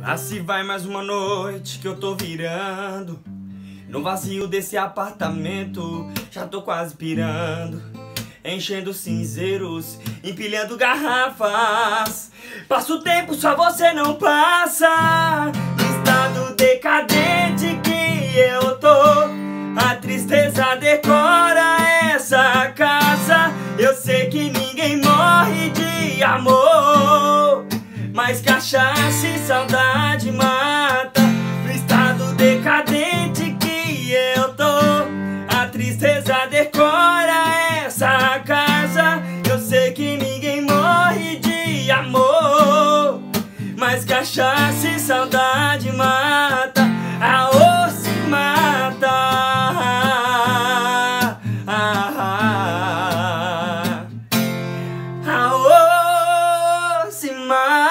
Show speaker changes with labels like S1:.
S1: Lá se vai mais uma noite que eu tô virando. No vazio desse apartamento, já tô quase pirando. Enchendo cinzeiros, empilhando garrafas. Passa o tempo, só você não passa. Estado decadente que eu tô. A tristeza decora essa casa. Eu sei que ninguém morre de amor. Mas cachaça e saudade mata. No estado decadente que eu tô A tristeza decora essa casa. Eu sei que ninguém morre de amor. Mas cachaça e saudade mata. Aô, se mata. A Aô, se mata.